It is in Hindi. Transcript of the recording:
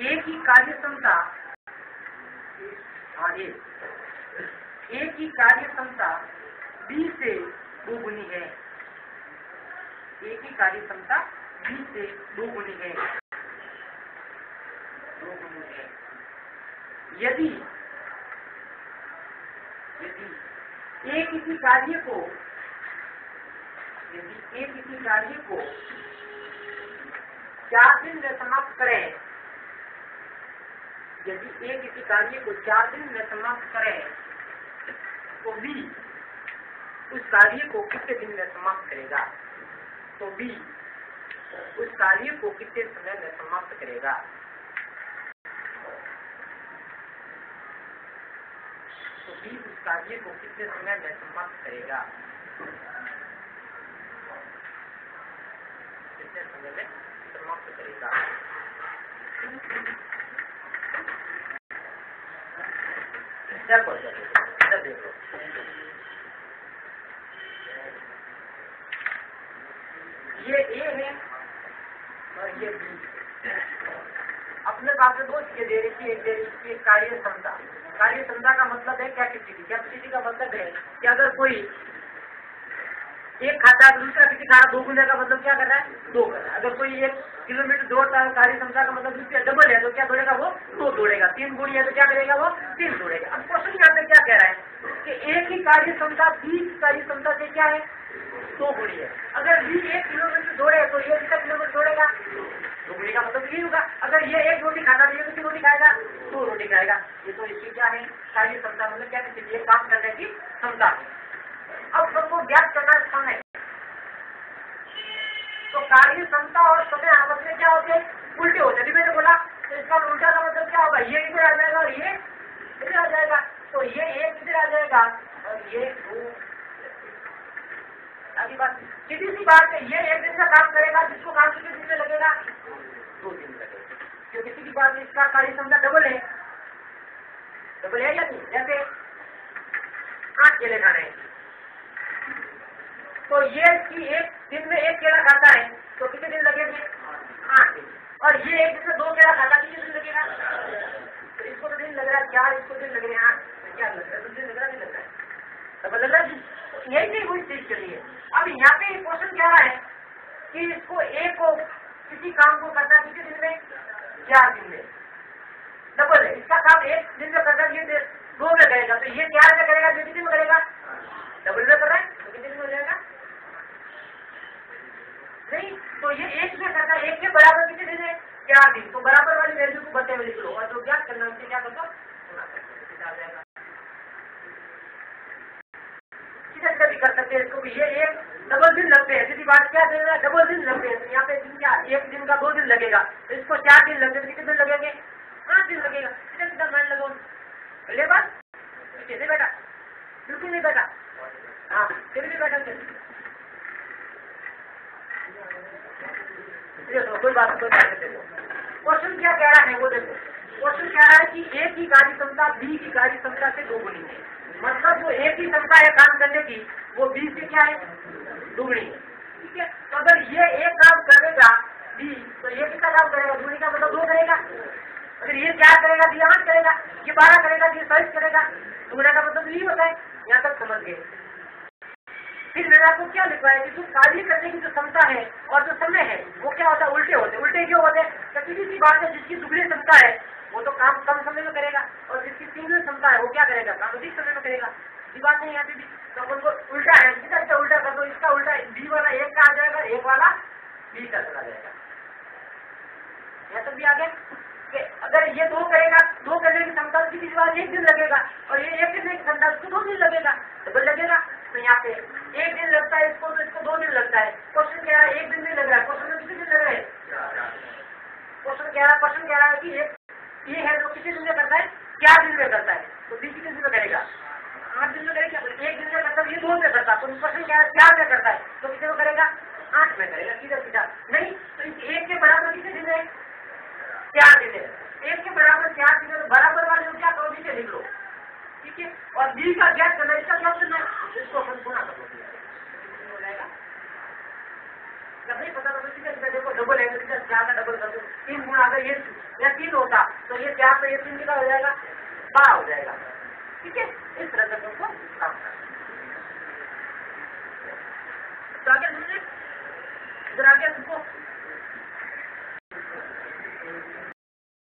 ए की कार्य क्षमता हाँ ए ए की कार्य क्षमता बी से दोगुनी है। ए की कार्य क्षमता बी से दोगुनी है। दोगुनी है। यदि यदि ए किसी कार्य को, यदि ए किसी कार्य को चार दिन में समाप्त करे यदि एक किसी कार्य को चार दिन में समाप्त करे तो बी उस कार्य को कितने दिन में समाप्त करेगा? तो बी उस कार्य को कितने समय में समाप्त करेगा? तो बी उस कार्य को कितने समय में समाप्त करेगा? कितने समय में समाप्त करेगा? ये है ये अपने पास में दो चीज़ें दे रही एक दे रही थी कार्य क्षमता कार्य क्षमता का मतलब है कैपेसिटी कैपेसिटी का मतलब है कि अगर कोई एक खाता दूसरा किसी खा दो गुने का मतलब क्या कर रहा है? दो कर रहा है। अगर कोई एक किलोमीटर दौड़ता है कार्य क्षमता का मतलब डबल है तो क्या दौड़ेगा वो? दो दौड़ेगा। तीन गुड़ी है तो क्या करेगा वो? तीन दौड़ेगा। अब क्वेश्चन यहाँ पे क्या कह रहा है? कि एक ही कार्य क्षमता, बीस कार्य क्षमता से क्या है? दो गुणी है। अगर बी एक किलोमीटर दौड़े तो ये कितना किलोमीटर दौड़ेगा? दो गुड़ी का मतलब यही होगा। अगर ये एक रोटी खाता तो ये कितनी रोटी खाएगा? दो रोटी खाएगा। ये तो इसकी क्या है? कार्य क्षमता मतलब क्या काम करने की क्षमता। है अब सबको ज्ञात करना समय तो कार्य क्षमता और समय आपस में क्या होते हैं? उल्टे होते हैं। मैंने बोला तो इसका उल्टा का मतलब क्या होगा? ये इधर आ जाएगा और ये इधर आ जाएगा। तो ये एक इधर आ जाएगा और ये दो। अभी बात सीधी सी बात है ये एक दिन का काम करेगा, जिसको काम कितने दिन में लगेगा, दो दिन लगेगा। क्योंकि किसी की बात इसका कार्य क्षमता डबल है। डबल है या नहीं? जैसे आठ केले खाने हैं। तो ये कि एक दिन में एक केला खाता है तो कितने दिन लगेंगे? आठ दिन। और ये एक दिन में दो केला खाता, कितने दिन लगेगा? तो इसको तो दिन लग रहा है, चार इसको दिन लग रहे हैं, आठ। तो क्या लग रहा है दिन लग रहा नहीं लग रहा है। तो है यही नहीं हुई चीज़ के लिए। अब यहाँ पे क्वेश्चन क्या है कि इसको एक को किसी काम को करना कितने दिन में? चार दिन में। डबल है इसका काम एक दिन में करना, ये दो में करेगा। तो ये चार में करेगा कितने दिन में करेगा डबल में कर रहा है तो कितने दिन में हो जाएगा नहीं तो ये एक में करता है एक के बराबर कितने दिन है चार दिन तो बराबर वाली वैल्यू को बचे में लिख लो और जो ज्ञात करना उनसे क्या कर दो सीधा भी कर सकते हैं इसको भी ये एक डबल दिन लगते हैं सीधी बात क्या दे रहा है डबल दिन लगते हैं यहाँ पे दिन क्या एक दिन का दो दिन लगेगा तो इसको चार दिन लगते हैं कितने दिन लगेंगे पाँच दिन लगेगा सीधा सीधा माइंड लगाओ ले बात कैसे बेटा बिल्कुल नहीं बेटा हाँ फिर भी बेटा देखो कोई बात कोई बात देखो क्वेश्चन क्या कह रहा है वो देखो। क्वेश्चन कह रहा है कि ए की कार्य क्षमता, बी की कार्य क्षमता से दोगुनी है। मतलब जो ए की क्षमता है काम करने की, वो बी से क्या है? दुगनी। है ठीक है? तो अगर ये एक काम करेगा, बी तो ये कितना काम करेगा? दुगनी का मतलब दो करेगा। अगर ये क्या करेगा ये आठ करेगा, ये बारह करेगा ये साइज़ करेगा, दुगना का मतलब यही होता है। यहाँ तक समझ गए। फिर मैंने आपको क्या लिखवाया कि जो कार्य करने की जो क्षमता है और जो समय है, वो क्या होता है? उल्टे होते उल्टे क्यों होते हैं? तो किसी सी बात है, जिसकी दुगनी क्षमता है, वो तो काम कम समय में करेगा, और जिसकी तीन क्षमता है, वो क्या करेगा, काम अधिक समय में करेगा। ये बात नहीं यहाँ पे भी। तो उनको उल्टा है, सीधा सीधा उल्टा कर दो, इसका उल्टा बी वाला एक का आ जाएगा, एक वाला बी का चला जाएगा। यहाँ तक भी आगे अगर ये दो करेगा दो करने की क्षमता किसी बार एक दिन लगेगा और ये एक करने की क्षमता उसको दो दिन लगेगा डबल लगेगा तो यहाँ पे एक दिन लगता है इसको तो इसको दो दिन लगता है क्वेश्चन कह रहा है एक दिन नहीं लग रहा है क्वेश्चन में कितने दिन लग रहे हैं क्वेश्चन कह रहा है कि ये है जो कितने दिन में करता है? क्या दिन में करता है? तो बी कितने दिन में करेगा? आठ दिन में करेगा? एक दिन में करता है, ये दो में करता है। तो रहा है चार में करता है? तो कितने में करेगा? आठ में करेगा, सीधा सीधा। नहीं तो एक के बराबर कितने दिन है? चार दिन है। एक के बराबर चार दिन है तो बराबर वाले क्या करो नीचे लिख लो। ठीक है? और बी का ज्ञात करना इसका क्या है? इसको अपन गुणा कर लो जब नहीं पता तो देखो डबल है का डबल कर तीन गुण अगर ये या तीन होता तो ये चार तो ये तीन कितना हो जाएगा? बारह हो जाएगा। ठीक है? इस तरह से तुमको काम करना